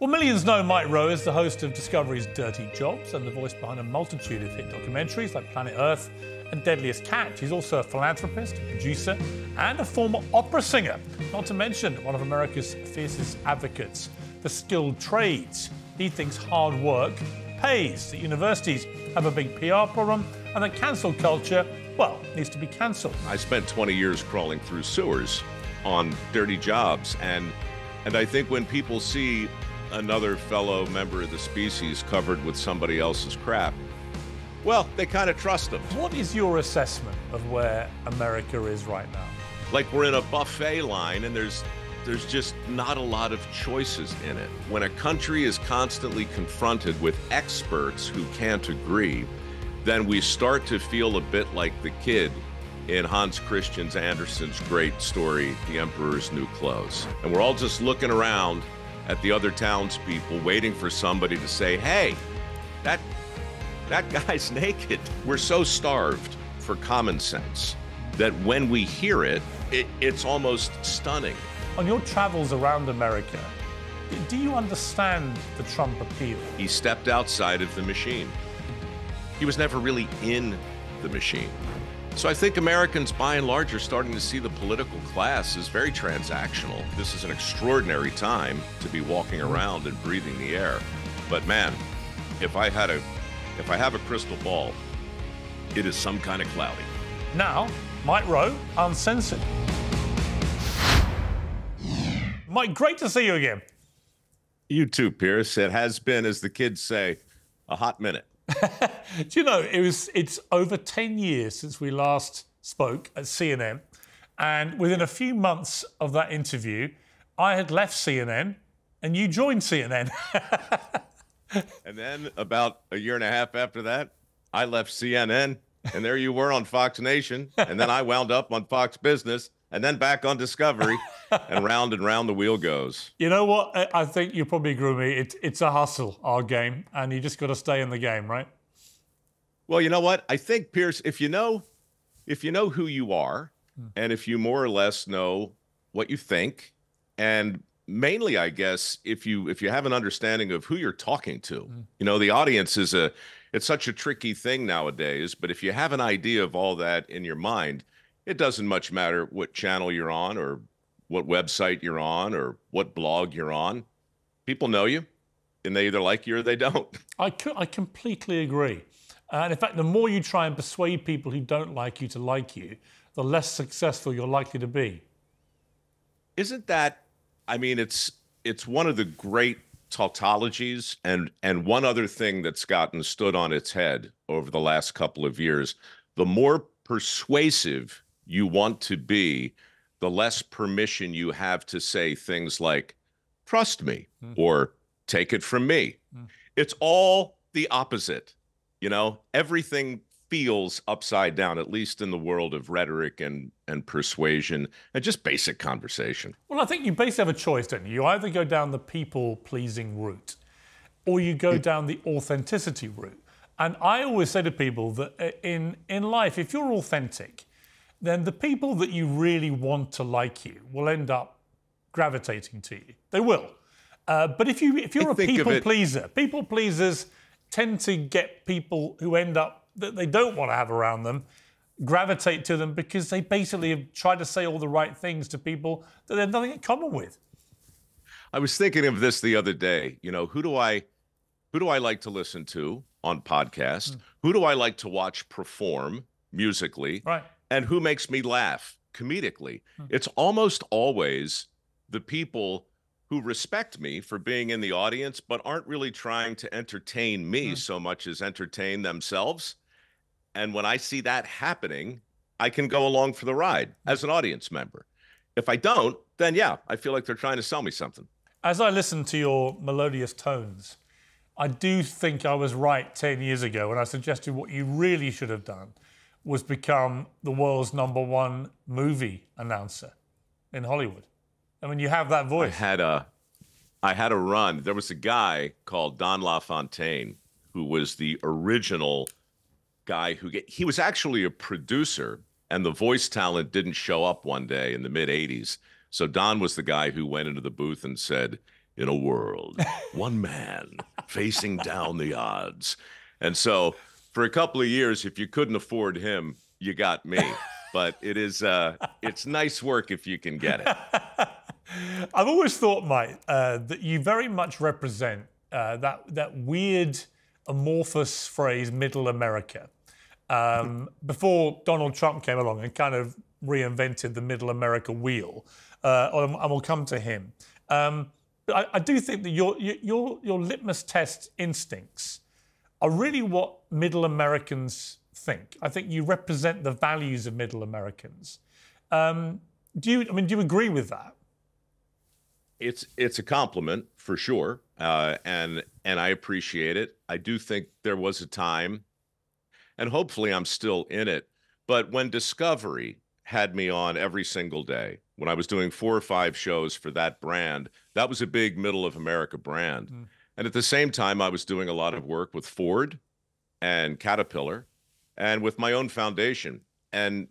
Well, millions know Mike Rowe as the host of Discovery's Dirty Jobs and the voice behind a multitude of hit documentaries like Planet Earth and Deadliest Catch. He's also a philanthropist, a producer, and a former opera singer, not to mention one of America's fiercest advocates for skilled trades. He thinks hard work pays, that universities have a big PR problem, and that cancel culture, well, needs to be cancelled. I spent 20 years crawling through sewers on dirty jobs, and and I think when people see another fellow member of the species covered with somebody else's crap, well, they kind of trust them. What is your assessment of where America is right now? Like we're in a buffet line, and there's there's just not a lot of choices in it. When a country is constantly confronted with experts who can't agree, then we start to feel a bit like the kid in Hans Christian Andersen's great story, The Emperor's New Clothes. And we're all just looking around at the other townspeople, waiting for somebody to say, hey, that, that guy's naked. We're so starved for common sense that when we hear it, it it's almost stunning. On your travels around America, do you understand the Trump appeal? He stepped outside of the machine. He was never really in the machine. So I think Americans, by and large, are starting to see the political class as very transactional. This is an extraordinary time to be walking around and breathing the air. But man, if I had a, if I have a crystal ball, it is some kind of cloudy. Now, Mike Rowe, uncensored. Mike, great to see you again. You too, Piers. It has been, as the kids say, a hot minute. Do you know it was? It's over ten years since we last spoke at CNN, and within a few months of that interview, I had left CNN, and you joined CNN. and then about a year and a half after that, I left CNN, and there you were on Fox Nation, and then I wound up on Fox Business and then back on Discovery, and round and round the wheel goes. You know what? I think you probably agree with me. It, it's a hustle, our game, and you just got to stay in the game, right? Well, you know what? I think Piers, if you know, if you know who you are, hmm. and if you more or less know what you think, and mainly, I guess, if you if you have an understanding of who you're talking to, mm. you know, the audience is a it's such a tricky thing nowadays. But if you have an idea of all that in your mind it doesn't much matter what channel you're on or what website you're on or what blog you're on. People know you and they either like you or they don't. I, I completely agree. And in fact, the more you try and persuade people who don't like you to like you, the less successful you're likely to be. Isn't that, I mean, it's it's one of the great tautologies and and one other thing that's gotten stood on its head over the last couple of years. The more persuasive you want to be, the less permission you have to say things like, trust me mm. or take it from me. Mm. It's all the opposite. You know, everything feels upside down, at least in the world of rhetoric and, and persuasion and just basic conversation. Well, I think you basically have a choice, don't you? You either go down the people pleasing route or you go down the authenticity route. And I always say to people that uh, in, in life, if you're authentic, then the people that you really want to like you will end up gravitating to you. They will. Uh, but if you if you're I a people pleaser, people pleasers tend to get people who end up that they don't want to have around them gravitate to them because they basically have tried to say all the right things to people that they have nothing in common with. I was thinking of this the other day. You know, who do I who do I like to listen to on podcast? Mm. Who do I like to watch perform musically? Right and who makes me laugh comedically. Hmm. It's almost always the people who respect me for being in the audience, but aren't really trying to entertain me hmm. so much as entertain themselves. And when I see that happening, I can go along for the ride hmm. as an audience member. If I don't, then yeah, I feel like they're trying to sell me something. As I listen to your melodious tones, I do think I was right 10 years ago when I suggested what you really should have done was become the world's number one movie announcer in Hollywood. I mean, you have that voice. I had a, I had a run. There was a guy called Don LaFontaine who was the original guy who get, he was actually a producer, and the voice talent didn't show up one day in the mid '80s. So Don was the guy who went into the booth and said, in a world, one man facing down the odds. And so for a couple of years, if you couldn't afford him, you got me. But it is uh it's nice work if you can get it. I've always thought, Mike, uh, that you very much represent uh, that that weird amorphous phrase "Middle America." Um, before Donald Trump came along and kind of reinvented the Middle America wheel, uh, and we'll come to him. Um, but I, I, do think that your your your litmus test instincts are really what Middle Americans think. I think you represent the values of Middle Americans. Um, do you? I mean, do you agree with that? It's it's a compliment for sure, uh, and and I appreciate it. I do think there was a time, and hopefully I'm still in it. But when Discovery had me on every single day, when I was doing four or five shows for that brand, that was a big middle of America brand. Mm. And at the same time, I was doing a lot of work with Ford and Caterpillar and with my own foundation. And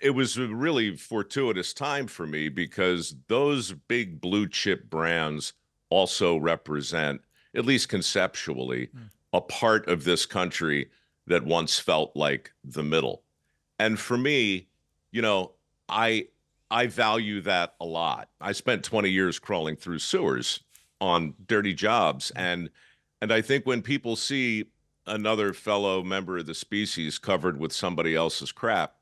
it was a really fortuitous time for me because those big blue chip brands also represent, at least conceptually, mm. a part of this country that once felt like the middle. And for me, you know, I I value that a lot. I spent 20 years crawling through sewers on dirty jobs and and I think when people see another fellow member of the species covered with somebody else's crap,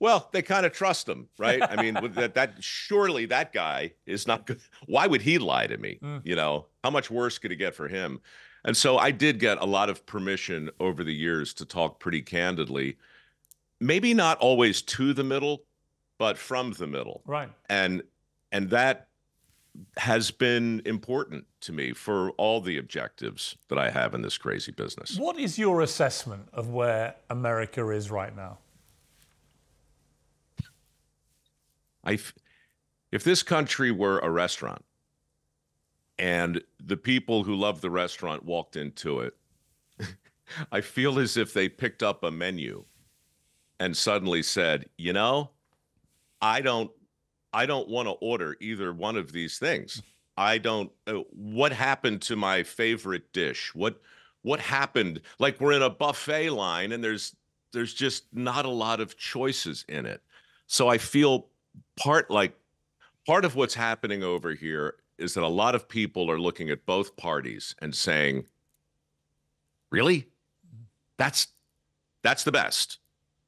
well, they kind of trust them, right? I mean, that that surely that guy is not good. Why would he lie to me? Mm. You know, how much worse could it get for him? And so I did get a lot of permission over the years to talk pretty candidly. Maybe not always to the middle, but from the middle. Right. And and that has been important to me for all the objectives that I have in this crazy business. What is your assessment of where America is right now? I, if this country were a restaurant and the people who love the restaurant walked into it, I feel as if they picked up a menu and suddenly said, you know, I don't I don't want to order either one of these things. I don't uh, what happened to my favorite dish? What what happened? Like we're in a buffet line and there's there's just not a lot of choices in it. So I feel part like part of what's happening over here is that a lot of people are looking at both parties and saying, "Really? That's that's the best.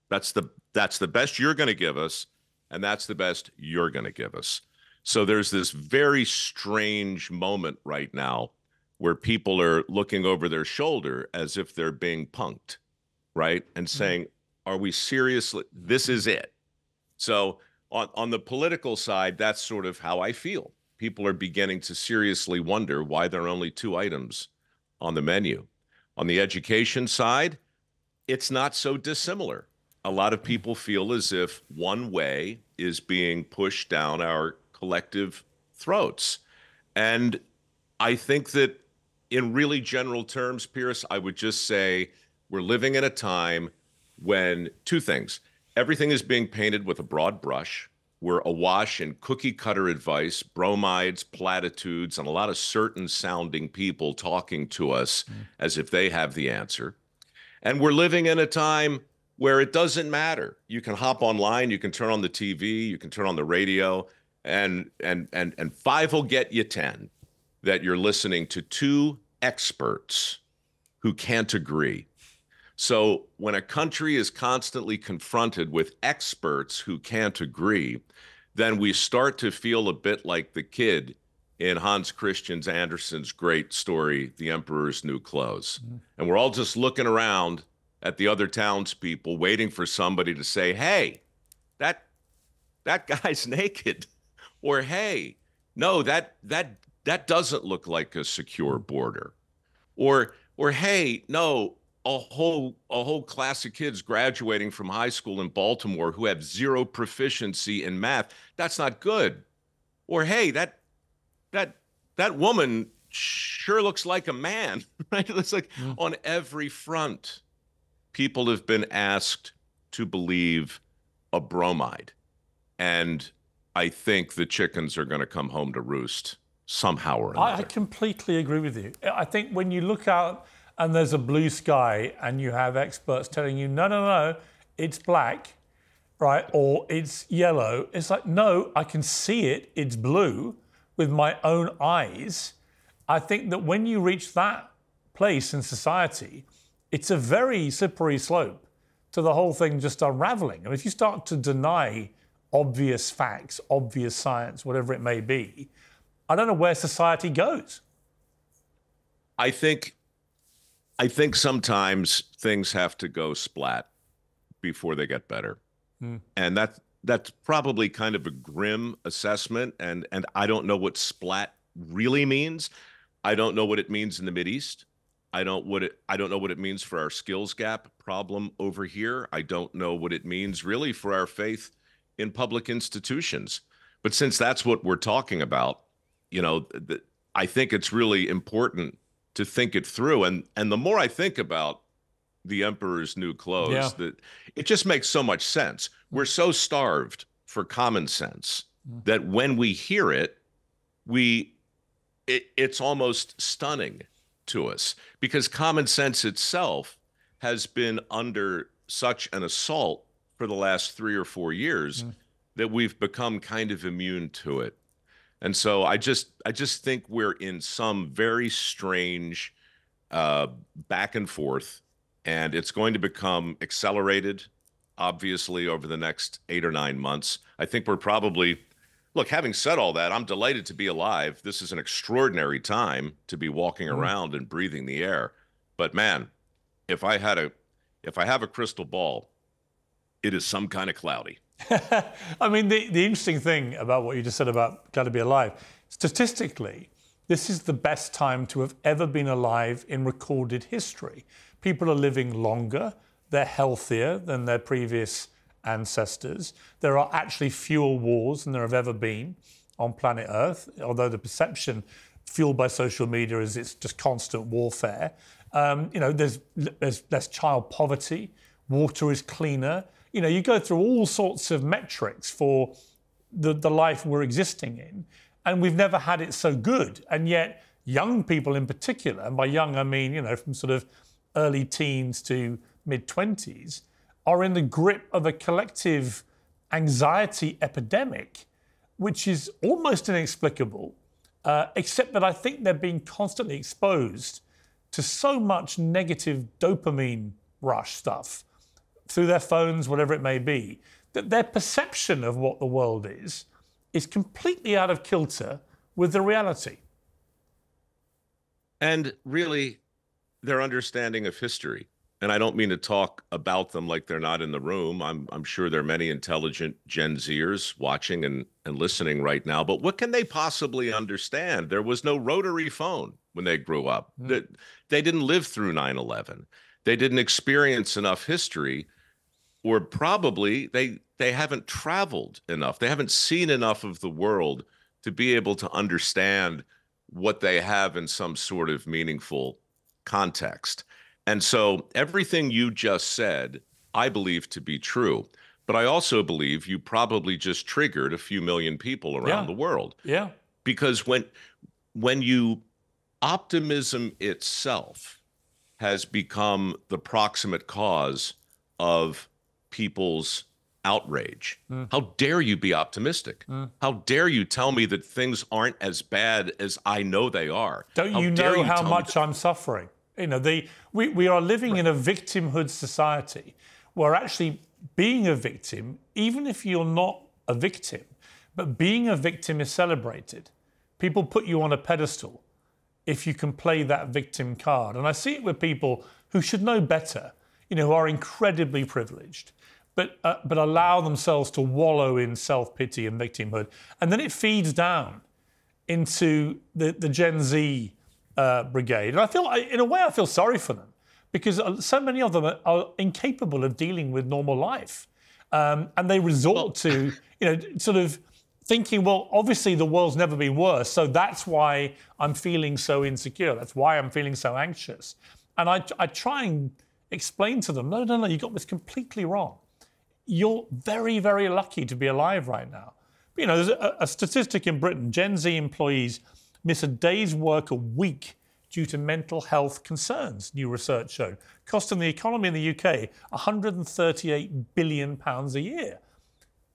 That's the that's the best you're going to give us, and that's the best you're going to give us." So there's this very strange moment right now where people are looking over their shoulder as if they're being punked, right? And mm-hmm. saying, "Are we seriously? This is it." So on, on the political side, that's sort of how I feel. People are beginning to seriously wonder why there are only two items on the menu. On the education side, it's not so dissimilar. A lot of people feel as if one way is being pushed down our collective throats. And I think that in really general terms, Piers, I would just say we're living in a time when two things everything is being painted with a broad brush. We're awash in cookie cutter advice, bromides, platitudes, and a lot of certain sounding people talking to us mm. as if they have the answer. And we're living in a time where it doesn't matter. You can hop online, you can turn on the TV, you can turn on the radio, and and and and five will get you 10 that you're listening to two experts who can't agree so when a country is constantly confronted with experts who can't agree, then we start to feel a bit like the kid in Hans Christian Andersen's great story, The Emperor's New Clothes. Mm-hmm. And we're all just looking around at the other townspeople, waiting for somebody to say, hey, that that guy's naked. Or hey, no, that that that doesn't look like a secure border. Or or hey, no, a whole a whole class of kids graduating from high school in Baltimore who have zero proficiency in math. That's not good. Or hey, that that that woman sure looks like a man, right? It looks like mm. on every front, people have been asked to believe a bromide. And I think the chickens are going to come home to roost somehow or another. I, I completely agree with you. I think when you look out and there's a blue sky and you have experts telling you, no, no, no, it's black, right? Or it's yellow. It's like, no, I can see it. It's blue with my own eyes. I think that when you reach that place in society, it's a very slippery slope to the whole thing just unraveling. And if you start to deny obvious facts, obvious science, whatever it may be, I don't know where society goes. I think I think sometimes things have to go splat before they get better. Mm. And that that's probably kind of a grim assessment and and I don't know what splat really means. I don't know what it means in the East. I don't what it I don't know what it means for our skills gap problem over here. I don't know what it means really for our faith in public institutions. But since that's what we're talking about, you know, th- I think it's really important to think it through. And and the more I think about the emperor's new clothes, yeah. that it just makes so much sense. We're so starved for common sense mm. that when we hear it, we it, it's almost stunning to us because common sense itself has been under such an assault for the last three or four years mm. that we've become kind of immune to it. And so I just I just think we're in some very strange uh, back and forth, and it's going to become accelerated, obviously, over the next eight or nine months. I think we're probably look. Having said all that, I'm delighted to be alive. This is an extraordinary time to be walking mm-hmm. around and breathing the air. But man, if I had a if I have a crystal ball, it is some kind of cloudy. I mean, the, the interesting thing about what you just said about glad to be alive, statistically, this is the best time to have ever been alive in recorded history. People are living longer, they're healthier than their previous ancestors. There are actually fewer wars than there have ever been on planet Earth, although the perception fueled by social media is it's just constant warfare. Um, you know, there's, there's less child poverty, water is cleaner you know, you go through all sorts of metrics for the, the life we're existing in, and we've never had it so good. And yet, young people in particular, and by young I mean, you know, from sort of early teens to mid 20s, are in the grip of a collective anxiety epidemic, which is almost inexplicable, uh, except that I think they're being constantly exposed to so much negative dopamine rush stuff through their phones, whatever it may be, that their perception of what the world is is completely out of kilter with the reality. And really, their understanding of history. And I don't mean to talk about them like they're not in the room. I'm, I'm sure there are many intelligent Gen Zers watching and, and listening right now. But what can they possibly understand? There was no rotary phone when they grew up. Mm. They, they didn't live through 9 11. They didn't experience enough history or probably they they haven't traveled enough. They haven't seen enough of the world to be able to understand what they have in some sort of meaningful context. And so everything you just said, I believe to be true. But I also believe you probably just triggered a few million people around yeah. the world. Yeah. Because when when you optimism itself has become the proximate cause of people's outrage. Mm. How dare you be optimistic? Mm. How dare you tell me that things aren't as bad as I know they are? Don't how you know you how much I'm suffering? You know, the, we, we are living right. in a victimhood society where actually being a victim, even if you're not a victim, but being a victim is celebrated. People put you on a pedestal if you can play that victim card. And I see it with people who should know better, you know, who are incredibly privileged but, uh, but allow themselves to wallow in self pity and victimhood. And then it feeds down into the, the Gen Z uh, brigade. And I feel, in a way, I feel sorry for them because uh, so many of them are, are incapable of dealing with normal life. Um, and they resort to, you know, sort of thinking, well, obviously the world's never been worse, so that's why I'm feeling so insecure. That's why I'm feeling so anxious. And I, I try and explain to them, no, no, no, you got this completely wrong you're very, very lucky to be alive right now. You know, there's a, a statistic in Britain Gen Z employees miss a day's work a week due to mental health concerns, new research showed, costing the economy in the UK 138 billion pounds a year.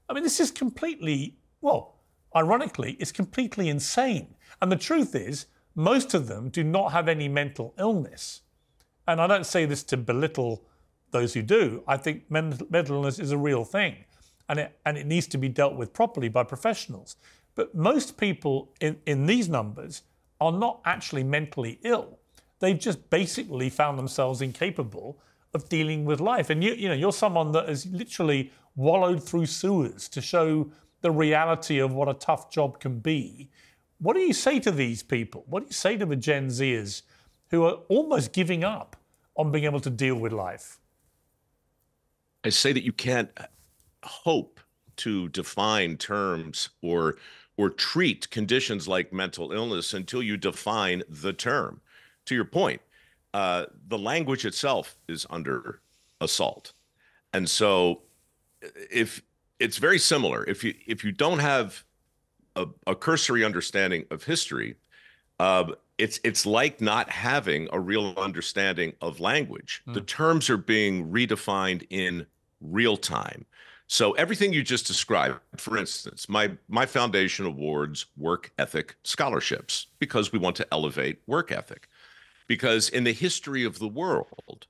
I mean, this is completely, well, ironically, it's completely insane. And the truth is, most of them do not have any mental illness. And I don't say this to belittle those who do. I think mental illness is a real thing and it, and it needs to be dealt with properly by professionals. But most people in, in these numbers are not actually mentally ill. They've just basically found themselves incapable of dealing with life. And you, you know, you're someone that has literally wallowed through sewers to show the reality of what a tough job can be. What do you say to these people? What do you say to the Gen Zers who are almost giving up on being able to deal with life? I say that you can't hope to define terms or or treat conditions like mental illness until you define the term. To your point, uh, the language itself is under assault, and so if it's very similar, if you if you don't have a, a cursory understanding of history, uh, it's it's like not having a real understanding of language. Mm. The terms are being redefined in real time. So everything you just described, for instance, my my foundation awards work ethic scholarships because we want to elevate work ethic. Because in the history of the world,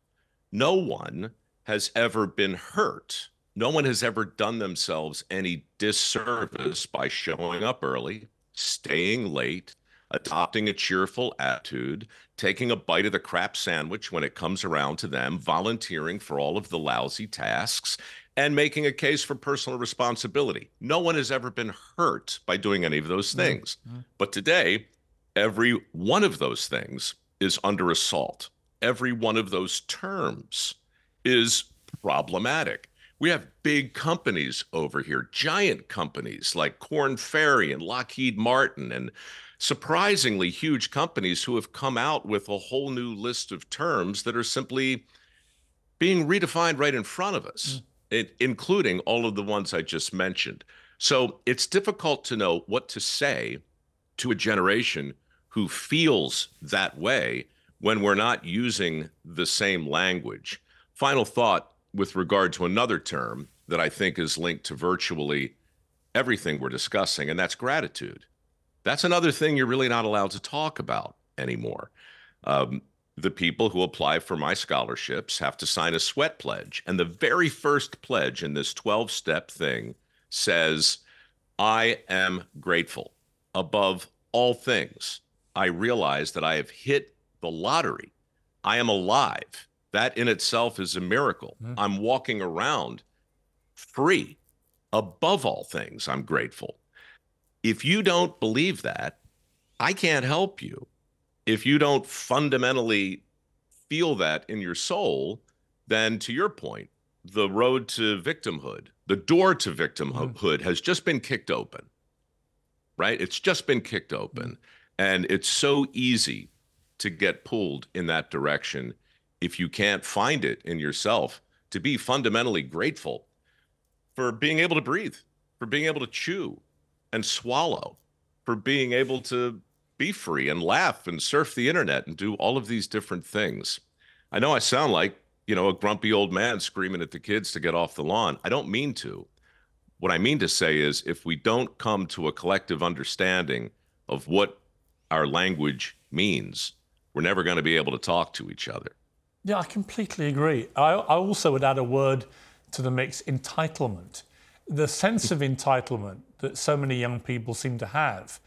no one has ever been hurt. No one has ever done themselves any disservice by showing up early, staying late, adopting a cheerful attitude, taking a bite of the crap sandwich when it comes around to them, volunteering for all of the lousy tasks, and making a case for personal responsibility. No one has ever been hurt by doing any of those things. Mm-hmm. But today, every one of those things is under assault. Every one of those terms is problematic. We have big companies over here, giant companies like Korn Ferry and Lockheed Martin, and surprisingly huge companies who have come out with a whole new list of terms that are simply being redefined right in front of us. Mm it, including all of the ones I just mentioned. So it's difficult to know what to say to a generation who feels that way when we're not using the same language. Final thought with regard to another term that I think is linked to virtually everything we're discussing, and that's gratitude. That's another thing you're really not allowed to talk about anymore. Um, the people who apply for my scholarships have to sign a sweat pledge. And the very first pledge in this 12 step thing says, I am grateful. Above all things, I realize that I have hit the lottery. I am alive. That in itself is a miracle. Mm. I'm walking around free. Above all things, I'm grateful. If you don't believe that, I can't help you if you don't fundamentally feel that in your soul, then to your point, the road to victimhood, the door to victimhood mm. has just been kicked open, right? It's just been kicked open. Mm. And it's so easy to get pulled in that direction if you can't find it in yourself to be fundamentally grateful for being able to breathe, for being able to chew and swallow, for being able to be free and laugh and surf the internet and do all of these different things. I know I sound like, you know, a grumpy old man screaming at the kids to get off the lawn. I don't mean to. What I mean to say is if we don't come to a collective understanding of what our language means, we're never going to be able to talk to each other. Yeah, I completely agree. I, I also would add a word to the mix entitlement. The sense of entitlement that so many young people seem to have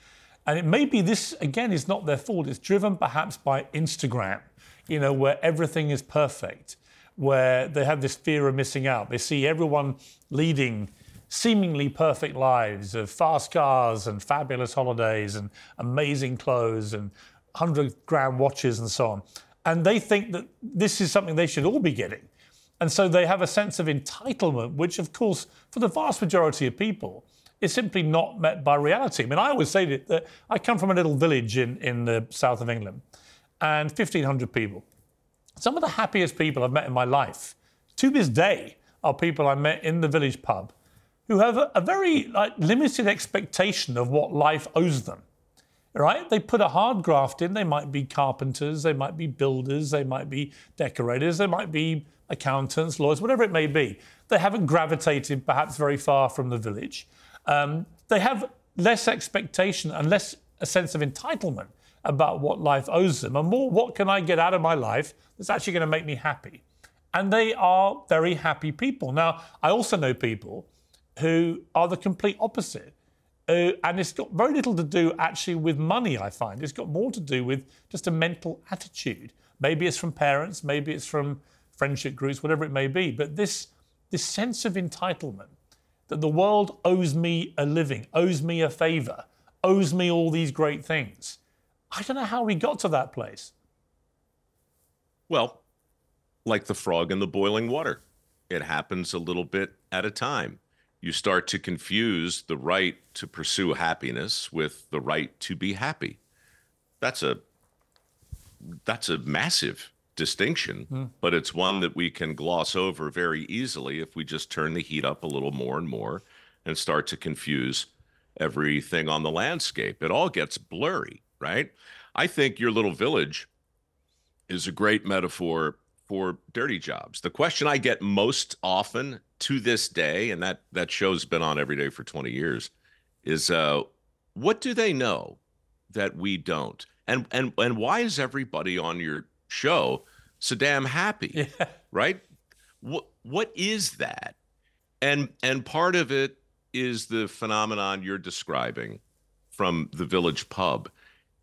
and it may be this, again, is not their fault. It's driven perhaps by Instagram, you know, where everything is perfect, where they have this fear of missing out. They see everyone leading seemingly perfect lives of fast cars and fabulous holidays and amazing clothes and 100 grand watches and so on. And they think that this is something they should all be getting. And so they have a sense of entitlement, which, of course, for the vast majority of people, is simply not met by reality. I mean, I always say that I come from a little village in, in the south of England and 1,500 people. Some of the happiest people I've met in my life to this day are people I met in the village pub who have a, a very like, limited expectation of what life owes them. right? They put a hard graft in. They might be carpenters, they might be builders, they might be decorators, they might be accountants, lawyers, whatever it may be. They haven't gravitated perhaps very far from the village. Um, they have less expectation and less a sense of entitlement about what life owes them, and more what can I get out of my life that's actually going to make me happy. And they are very happy people. Now, I also know people who are the complete opposite. Uh, and it's got very little to do actually with money, I find. It's got more to do with just a mental attitude. Maybe it's from parents, maybe it's from friendship groups, whatever it may be. But this, this sense of entitlement that the world owes me a living, owes me a favor, owes me all these great things. I don't know how we got to that place. Well, like the frog in the boiling water, it happens a little bit at a time. You start to confuse the right to pursue happiness with the right to be happy. That's a that's a massive distinction, mm. but it's one that we can gloss over very easily if we just turn the heat up a little more and more and start to confuse everything on the landscape. It all gets blurry, right? I think your little village is a great metaphor for dirty jobs. The question I get most often to this day, and that that show's been on every day for 20 years, is uh, what do they know that we don't? And and and why is everybody on your show so damn happy? Yeah. Right? What what is that? And and part of it is the phenomenon you're describing from the village pub.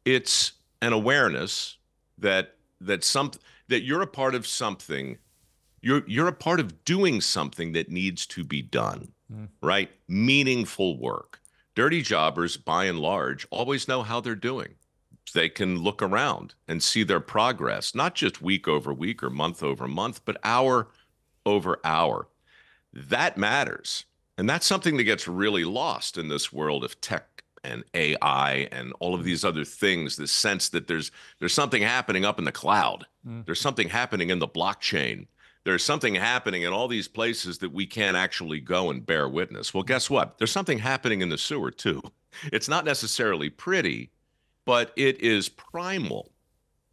It's an awareness that that some that you're a part of something you're you're a part of doing something that needs to be done mm. right meaningful work dirty jobbers by and large always know how they're doing they can look around and see their progress not just week over week or month over month but hour over hour that matters and that's something that gets really lost in this world of tech and AI and all of these other things, the sense that there's there's something happening up in the cloud. Mm. There's something happening in the blockchain. There's something happening in all these places that we can't actually go and bear witness. Well, guess what? There's something happening in the sewer too. It's not necessarily pretty, but it is primal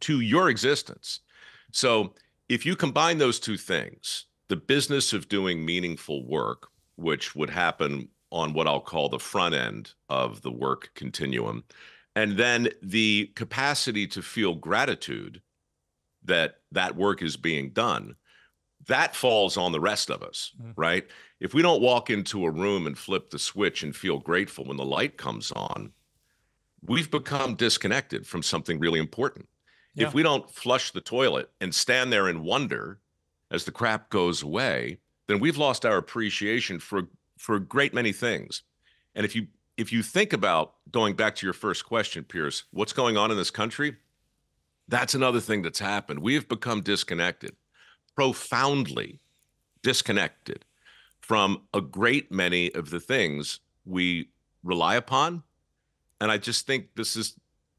to your existence. So, if you combine those two things, the business of doing meaningful work, which would happen on what I'll call the front end of the work continuum. And then the capacity to feel gratitude that that work is being done, that falls on the rest of us, mm-hmm. right? If we don't walk into a room and flip the switch and feel grateful when the light comes on, we've become disconnected from something really important. Yeah. If we don't flush the toilet and stand there and wonder as the crap goes away, then we've lost our appreciation for for a great many things. And if you if you think about going back to your first question, Piers, what's going on in this country? That's another thing that's happened. We have become disconnected, profoundly disconnected from a great many of the things we rely upon. And I just think this is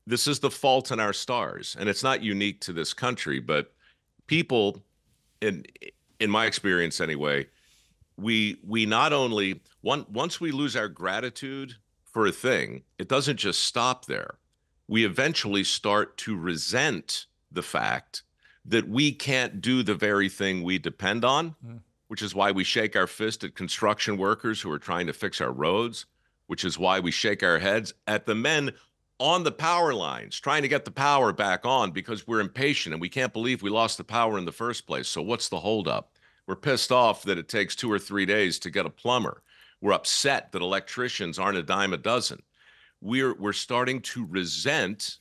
this is the fault in our stars. And it's not unique to this country, but people in in my experience anyway, we we not only one once we lose our gratitude for a thing, it doesn't just stop there. We eventually start to resent the fact that we can't do the very thing we depend on, mm. which is why we shake our fist at construction workers who are trying to fix our roads, which is why we shake our heads at the men on the power lines trying to get the power back on because we're impatient and we can't believe we lost the power in the first place. So what's the holdup? We're pissed off that it takes two or three days to get a plumber. We're upset that electricians aren't a dime a dozen. We're, we're starting to resent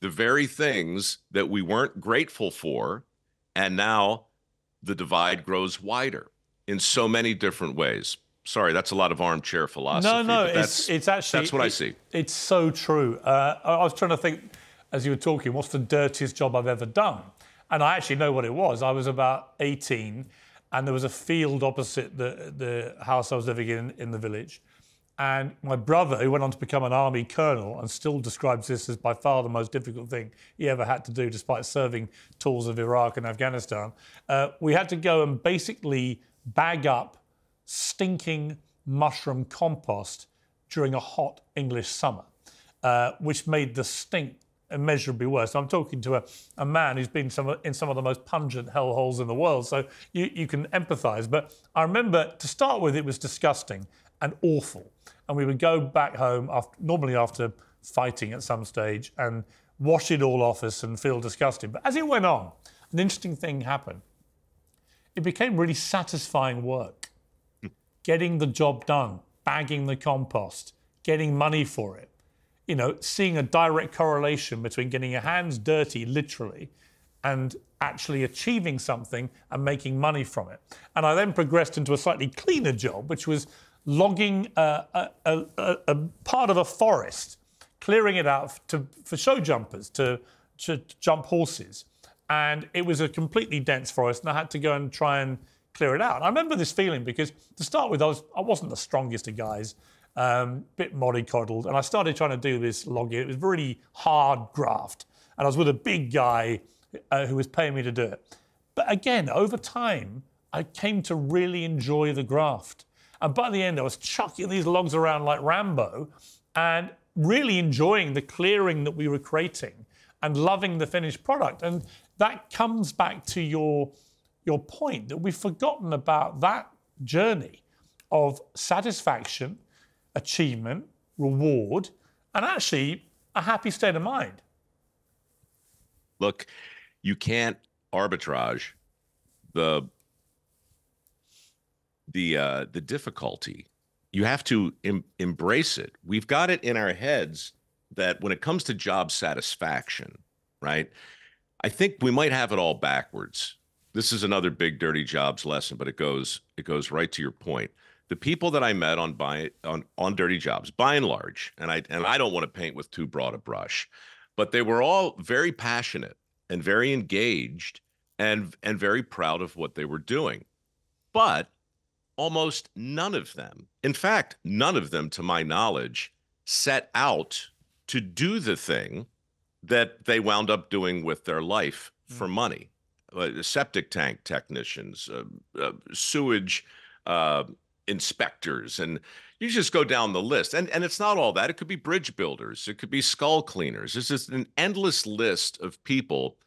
the very things that we weren't grateful for. And now the divide grows wider in so many different ways. Sorry, that's a lot of armchair philosophy. No, no, it's, it's actually. That's what it, I see. It's so true. Uh, I was trying to think as you were talking, what's the dirtiest job I've ever done? And I actually know what it was. I was about 18 and there was a field opposite the, the house I was living in in the village. And my brother, who went on to become an army colonel and still describes this as by far the most difficult thing he ever had to do, despite serving tours of Iraq and Afghanistan, uh, we had to go and basically bag up stinking mushroom compost during a hot English summer. uh, which made the stink immeasurably worse. I'm talking to a, a man who's been some, in some of the most pungent hellholes in the world, so you, you can empathise. But I remember to start with, it was disgusting and awful. And we would go back home, after, normally after fighting at some stage, and wash it all off us and feel disgusted. But as it went on, an interesting thing happened. It became really satisfying work. Getting the job done, bagging the compost, getting money for it. You know, seeing a direct correlation between getting your hands dirty, literally, and actually achieving something and making money from it. And I then progressed into a slightly cleaner job, which was logging a, a, a, a part of a forest, clearing it out to, for show jumpers to, to jump horses. And it was a completely dense forest, and I had to go and try and clear it out. I remember this feeling because to start with, I, was, I wasn't the strongest of guys, um, bit mollycoddled, and I started trying to do this logging. It was really hard graft, and I was with a big guy uh, who was paying me to do it. But again, over time, I came to really enjoy the graft. And by the end, I was chucking these logs around like Rambo and really enjoying the clearing that we were creating and loving the finished product. And that comes back to your, your point that we've forgotten about that journey of satisfaction, achievement, reward, and actually a happy state of mind. Look, you can't arbitrage the the uh, the difficulty. You have to em- embrace it. We've got it in our heads that when it comes to job satisfaction, right? I think we might have it all backwards. This is another big dirty jobs lesson, but it goes it goes right to your point. The people that I met on by on on dirty jobs, by and large, and I and I don't want to paint with too broad a brush, but they were all very passionate and very engaged and and very proud of what they were doing. But almost none of them, in fact, none of them, to my knowledge, set out to do the thing that they wound up doing with their life mm. for money. Uh, septic tank technicians, uh, uh, sewage uh, inspectors, and you just go down the list. And and it's not all that. It could be bridge builders. It could be skull cleaners. It's just an endless list of people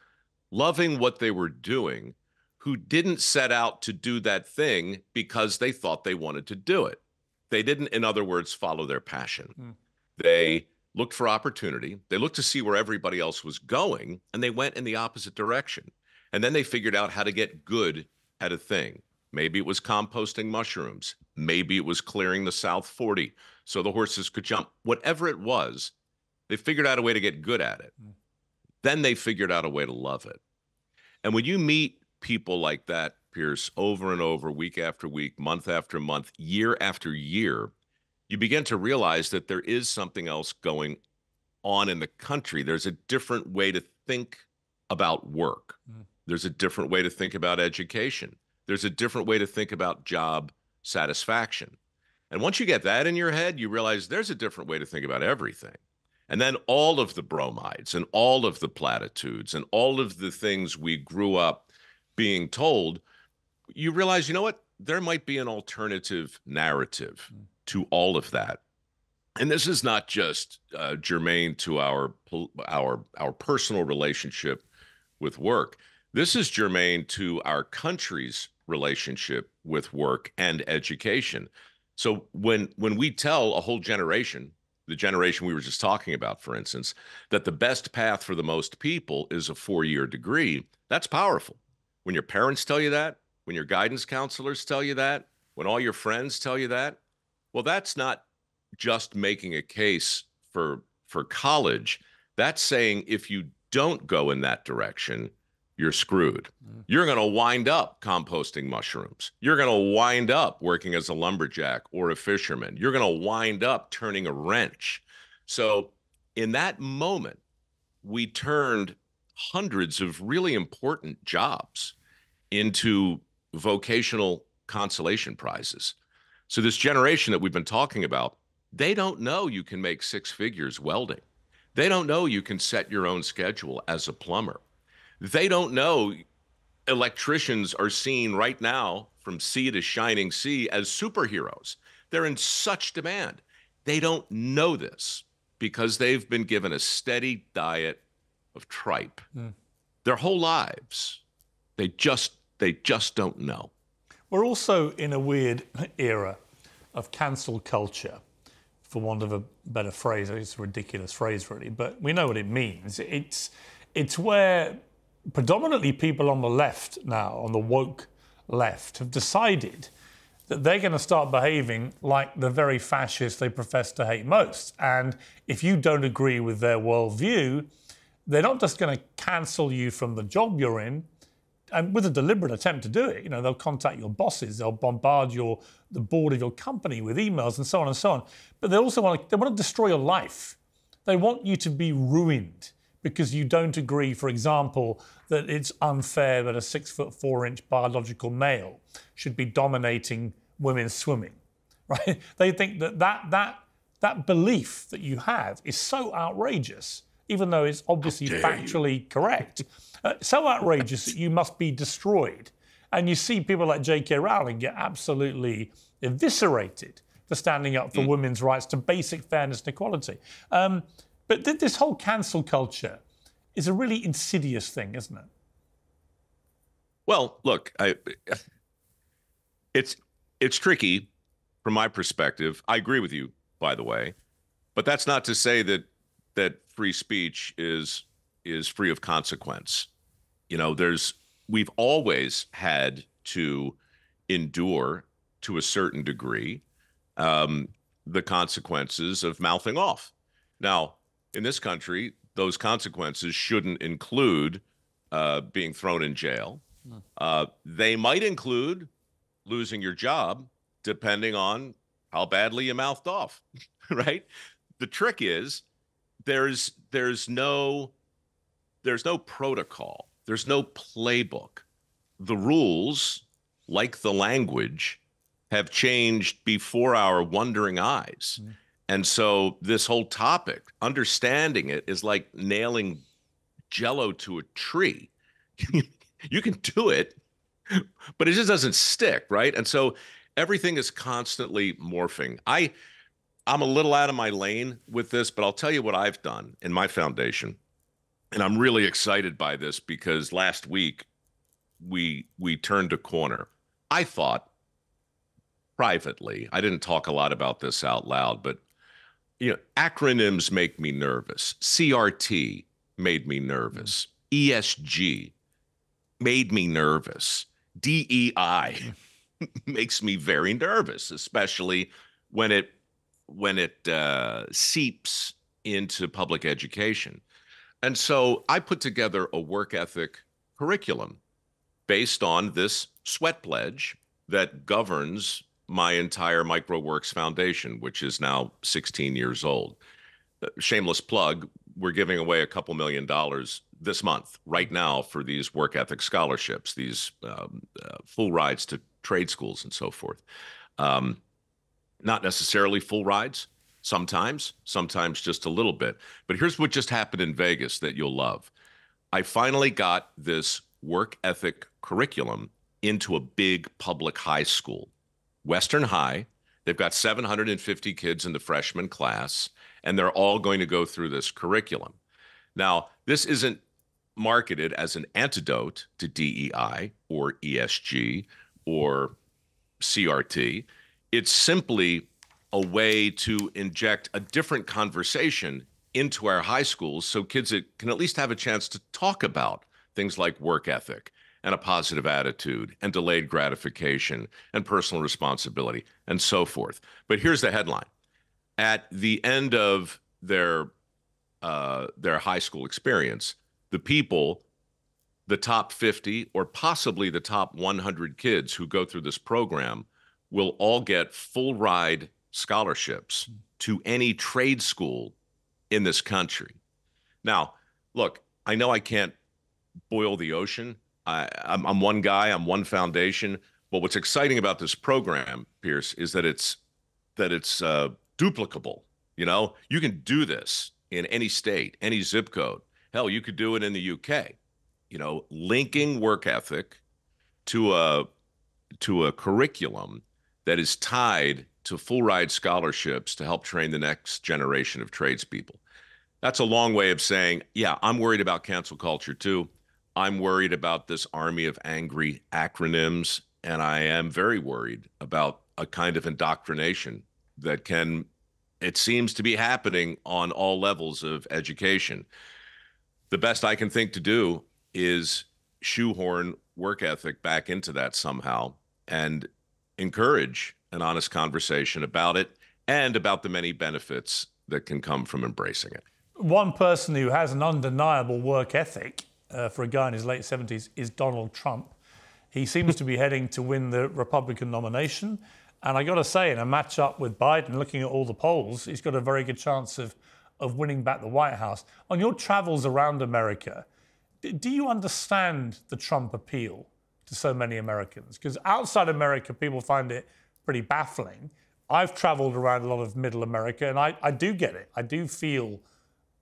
loving what they were doing who didn't set out to do that thing because they thought they wanted to do it. They didn't, in other words, follow their passion. Mm. They looked for opportunity. They looked to see where everybody else was going, and they went in the opposite direction. And then they figured out how to get good at a thing. Maybe it was composting mushrooms. Maybe it was clearing the South 40 so the horses could jump. Whatever it was, they figured out a way to get good at it. Mm. Then they figured out a way to love it. And when you meet people like that, Piers, over and over, week after week, month after month, year after year, you begin to realize that there is something else going on in the country. There's a different way to think about work. Mm. There's a different way to think about education. There's a different way to think about job satisfaction. And once you get that in your head, you realize there's a different way to think about everything. And then all of the bromides and all of the platitudes and all of the things we grew up being told, you realize, you know what? There might be an alternative narrative mm. to all of that. And this is not just uh, germane to our our our personal relationship with work. This is germane to our country's relationship with work and education. So when when we tell a whole generation, the generation we were just talking about, for instance, that the best path for the most people is a four-year degree, that's powerful. When your parents tell you that, when your guidance counselors tell you that, when all your friends tell you that, well, that's not just making a case for for college. That's saying if you don't go in that direction, you're screwed. You're going to wind up composting mushrooms. You're going to wind up working as a lumberjack or a fisherman. You're going to wind up turning a wrench. So, in that moment, we turned hundreds of really important jobs into vocational consolation prizes. So, this generation that we've been talking about, they don't know you can make six figures welding. They don't know you can set your own schedule as a plumber. They don't know electricians are seen right now from sea to shining sea as superheroes. They're in such demand. They don't know this. because they've been given a steady diet of tripe mm. their whole lives. They just they just don't know. We're also in a weird era of cancel culture, for want of a better phrase. It's a ridiculous phrase, really, but we know what it means. It's it's where predominantly people on the left now, on the woke left, have decided that they're going to start behaving like the very fascists they profess to hate most. And if you don't agree with their worldview, they're not just going to cancel you from the job you're in, and with a deliberate attempt to do it. You know, they'll contact your bosses, they'll bombard your the board of your company with emails and so on and so on. But they also want to, they want to destroy your life. They want you to be ruined because you don't agree, for example, that it's unfair that a six foot four inch biological male should be dominating women's swimming. Right? They think that that that that belief that you have is so outrageous, even though it's obviously factually you. correct uh, so outrageous that you must be destroyed. And you see people like J.K. Rowling get absolutely eviscerated for standing up for mm. women's rights to basic fairness and equality. Um, but th- this whole cancel culture is a really insidious thing, isn't it? Well, look, I, it's it's tricky from my perspective. I agree with you, by the way, but that's not to say that that free speech is is free of consequence. You know, there's we've always had to endure to a certain degree um, the consequences of mouthing off. Now, in this country, those consequences shouldn't include uh, being thrown in jail. Hmm. Uh, they might include losing your job, depending on how badly you mouthed off, right? The trick is there's there's no there's no protocol, there's no playbook. The rules, like the language, have changed before our wondering eyes. Mm-hmm. And so this whole topic, understanding it is like nailing jello to a tree. you can do it, but it just doesn't stick, right? And so everything is constantly morphing. I I'm a little out of my lane with this, but I'll tell you what I've done in my foundation and I'm really excited by this because last week we we turned a corner. I thought privately, I didn't talk a lot about this out loud, but you know, acronyms make me nervous. CRT made me nervous. ESG made me nervous. DEI makes me very nervous, especially when it when it uh, seeps into public education. And so I put together a work ethic curriculum based on this sweat pledge that governs my entire mikeroweWORKS Foundation, which is now 16 years old. Uh, shameless plug, we're giving away a couple million dollars this month, right now, for these work ethic scholarships, these um, uh, full rides to trade schools and so forth. Um, not necessarily full rides, sometimes, sometimes just a little bit. But here's what just happened in Vegas that you'll love. I finally got this work ethic curriculum into a big public high school, Western High. They've got 750 kids in the freshman class, and they're all going to go through this curriculum. Now, this isn't marketed as an antidote to DEI or ESG or CRT. It's simply a way to inject a different conversation into our high schools so kids can at least have a chance to talk about things like work ethic and a positive attitude and delayed gratification and personal responsibility and so forth. But here's the headline. At the end of their uh, their high school experience, the people, the top 50 or possibly the top 100 kids who go through this program will all get full ride scholarships to any trade school in this country. Now, look, I know I can't boil the ocean. I, am I'm one guy, I'm one foundation. But what's exciting about this program, Piers, is that it's that it's uh, duplicable. You know, you can do this in any state, any zip code. Hell, you could do it in the UK. You know, linking work ethic to a to a curriculum that is tied to full ride scholarships to help train the next generation of tradespeople. That's a long way of saying, yeah, I'm worried about cancel culture too. I'm worried about this army of angry acronyms, and I am very worried about a kind of indoctrination that can, it seems to be happening on all levels of education. The best I can think to do is shoehorn work ethic back into that somehow and encourage an honest conversation about it and about the many benefits that can come from embracing it. One person who has an undeniable work ethic uh, for a guy in his late 70s is Donald Trump. He seems to be heading to win the Republican nomination. And I got to say, in a matchup with Biden, looking at all the polls, he's got a very good chance of, of winning back the White House. On your travels around America, do you understand the Trump appeal to so many Americans? Because outside America, people find it pretty baffling. I've traveled around a lot of middle America and I, I do get it. I do feel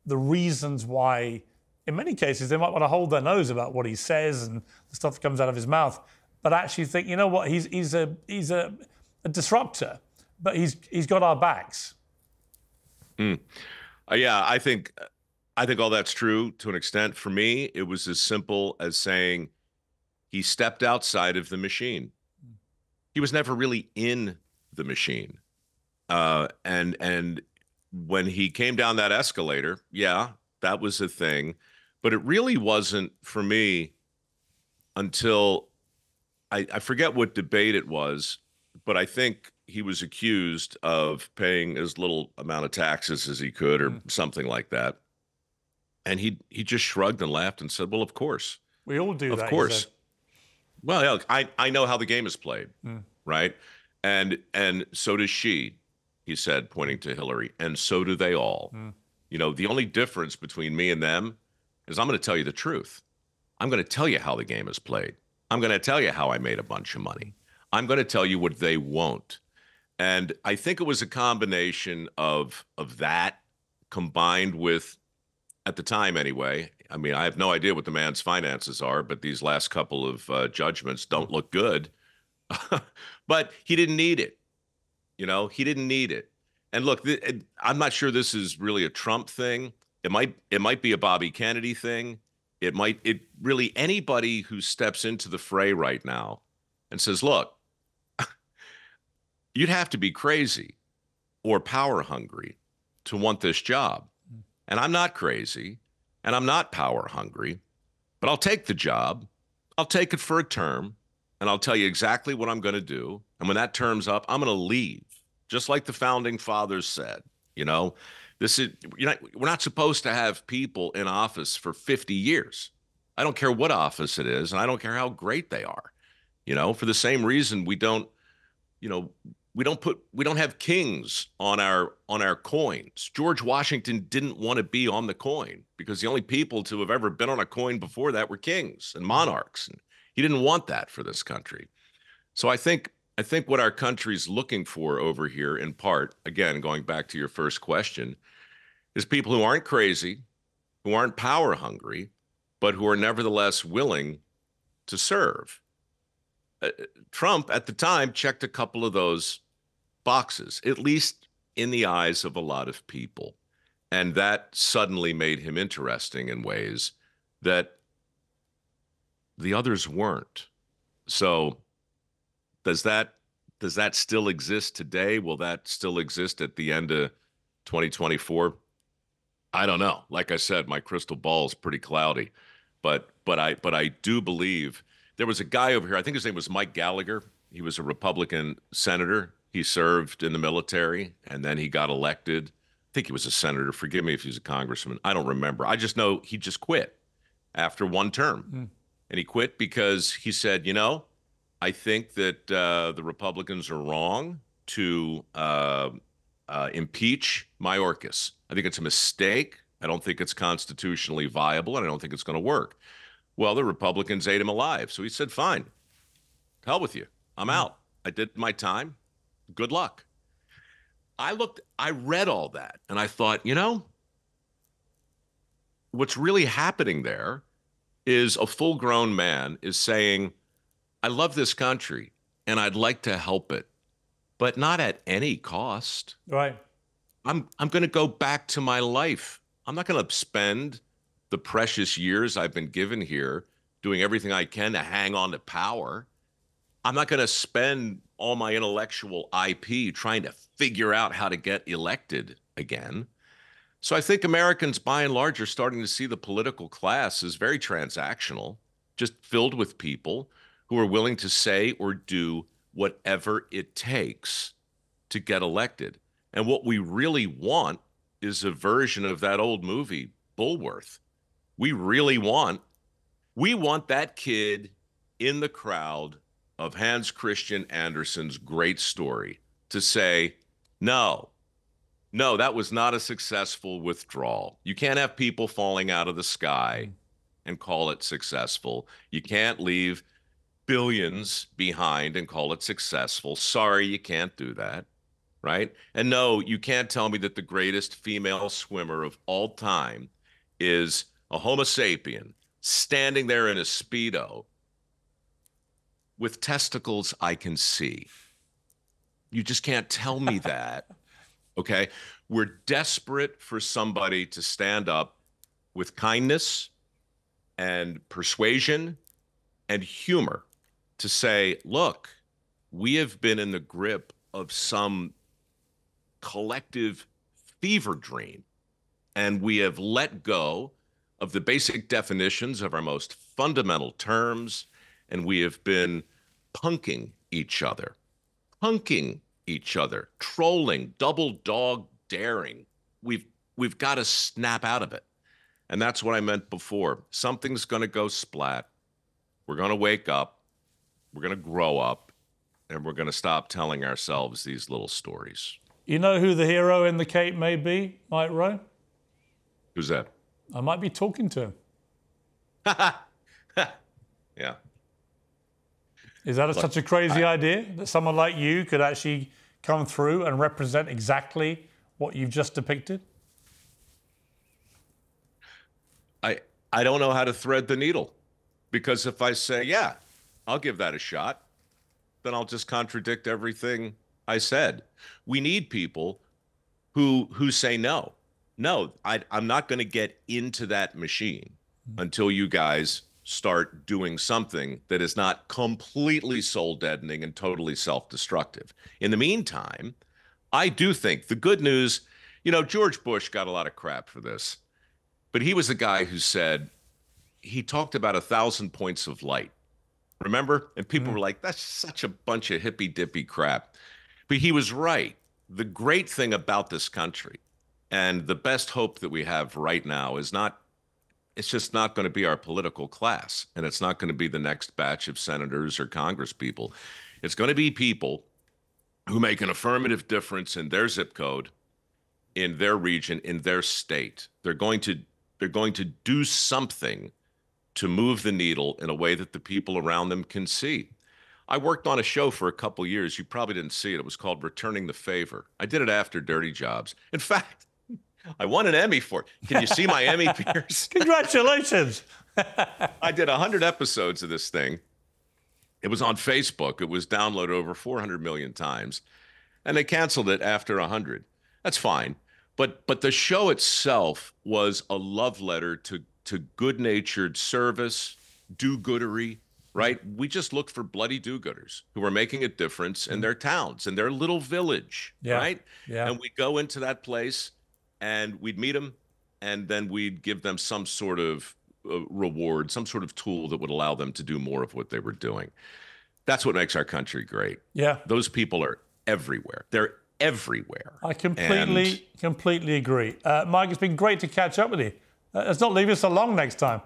the reasons why, in many cases, they might want to hold their nose about what he says and the stuff that comes out of his mouth, but actually think, you know what, he's, he's, a, he's a, a disruptor, but he's, he's got our backs. Mm. Uh, yeah, I think I think all that's true to an extent. For me, it was as simple as saying he stepped outside of the machine. He was never really in the machine. Uh, and and when he came down that escalator, yeah, that was a thing. But it really wasn't for me until I, I forget what debate it was, but I think he was accused of paying as little amount of taxes as he could or mm. something like that and he he just shrugged and laughed and said, "Well, of course, we all do of that." Of course. Well, yeah, I I know how the game is played, mm. right? And and so does she, he said, pointing to Hillary, and so do they all. Mm. You know, the only difference between me and them is I'm going to tell you the truth. I'm going to tell you how the game is played. I'm going to tell you how I made a bunch of money. I'm going to tell you what they won't. And I think it was a combination of of that combined with at the time anyway. I mean, I have no idea what the man's finances are, but these last couple of uh, judgments don't look good. but he didn't need it. You know, he didn't need it. And look, th- I'm not sure this is really a Trump thing. It might it might be a Bobby Kennedy thing. It might it really anybody who steps into the fray right now and says, "Look, you'd have to be crazy or power hungry to want this job." Mm. And I'm not crazy and I'm not power hungry, but I'll take the job. I'll take it for a term and I'll tell you exactly what I'm going to do. And when that term's up, I'm going to leave, just like the founding fathers said. You know, this is you're not, we're not supposed to have people in office for 50 years. I don't care what office it is, and I don't care how great they are. You know, for the same reason we don't, you know, we don't put we don't have kings on our on our coins. George Washington didn't want to be on the coin because the only people to have ever been on a coin before that were kings and monarchs. And he didn't want that for this country. So I think I think what our country's looking for over here in part, again, going back to your first question, is people who aren't crazy, who aren't power hungry, but who are nevertheless willing to serve. Uh, Trump at the time checked a couple of those boxes, at least in the eyes of a lot of people. And that suddenly made him interesting in ways that the others weren't. So does that does that still exist today? Will that still exist at the end of 2024? I don't know. Like I said, my crystal ball is pretty cloudy. But but I but I do believe there was a guy over here, I think his name was Mike Gallagher. He was a Republican senator he served in the military and then he got elected. I think he was a senator. Forgive me if he's a congressman. I don't remember. I just know he just quit after one term. Mm. And he quit because he said, you know, I think that uh, the Republicans are wrong to uh, uh, impeach Mayorkas. I think it's a mistake. I don't think it's constitutionally viable, and I don't think it's going to work. Well, the Republicans ate him alive. So he said, fine, hell with you. I'm mm. out. I did my time. Good luck. I looked, I read all that and I thought, you know, what's really happening there is a full grown man is saying, I love this country and I'd like to help it. but not at any cost. Right. I'm I'm going to go back to my life. I'm not going to spend the precious years I've been given here doing everything I can to hang on to power. I'm not going to spend all my intellectual IP trying to figure out how to get elected again. So I think Americans, by and large, are starting to see the political class as very transactional, just filled with people who are willing to say or do whatever it takes to get elected. And what we really want is a version of that old movie, Bulworth. We really want, we want that kid in the crowd of Hans Christian Andersen's great story to say, no, no, that was not a successful withdrawal. You can't have people falling out of the sky and call it successful. You can't leave billions behind and call it successful. Sorry, you can't do that. Right. And no, you can't tell me that the greatest female swimmer of all time is a Homo sapien standing there in a Speedo with testicles I can see. You just can't tell me that. Okay. We're desperate for somebody to stand up with kindness and persuasion and humor to say, look, we have been in the grip of some collective fever dream, and we have let go of the basic definitions of our most fundamental terms, and we have been punking each other, punking each other, trolling, double dog daring. We've we've got to snap out of it. And that's what I meant before. Something's going to go splat. We're going to wake up. We're going to grow up and we're going to stop telling ourselves these little stories. You know who the hero in the Cape may be, Mike Rowe? Who's that? I might be talking to him. yeah. Is that a, such a crazy I, idea that someone like you could actually come through and represent exactly what you've just depicted? I I don't know how to thread the needle because if I say, yeah, I'll give that a shot, then I'll just contradict everything I said. We need people who who say no. No, I, I'm not going to get into that machine mm-hmm. until you guys start doing something that is not completely soul deadening and totally self destructive. In the meantime, I do think the good news, you know, George Bush got a lot of crap for this, but he was the guy who said, he talked about a thousand points of light. Remember? And people mm-hmm. were like, that's such a bunch of hippy dippy crap. But he was right. The great thing about this country and the best hope that we have right now is not, it's just not going to be our political class. And it's not going to be the next batch of senators or Congress people. It's going to be people who make an affirmative difference in their zip code, in their region, in their state. They're going to they're going to do something to move the needle in a way that the people around them can see. I worked on a show for a couple years. You probably didn't see it. It was called Returning the Favor. I did it after Dirty Jobs. In fact, I won an Emmy for it. Can you see my Emmy, Piers? Congratulations. I did 100 episodes of this thing. It was on Facebook. It was downloaded over 400 million times. And they canceled it after 100. That's fine. But but the show itself was a love letter to to good-natured service, do-goodery, right? We just look for bloody do-gooders who are making a difference in their towns, in their little village, yeah. right? Yeah. And we go into that place and we'd meet them and then we'd give them some sort of uh, reward, some sort of tool that would allow them to do more of what they were doing. That's what makes our country great. Yeah. Those people are everywhere. They're everywhere. I completely, and... completely agree. Uh, Mike, it's been great to catch up with you. Uh, let's not leave us alone next time.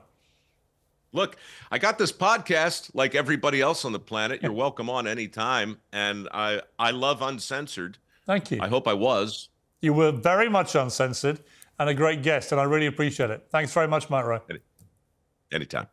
Look, I got this podcast like everybody else on the planet. You're welcome on anytime. And I, I love uncensored. Thank you. I hope I was. You were very much uncensored and a great guest, and I really appreciate it. Thanks very much, Mike Rowe. Anytime.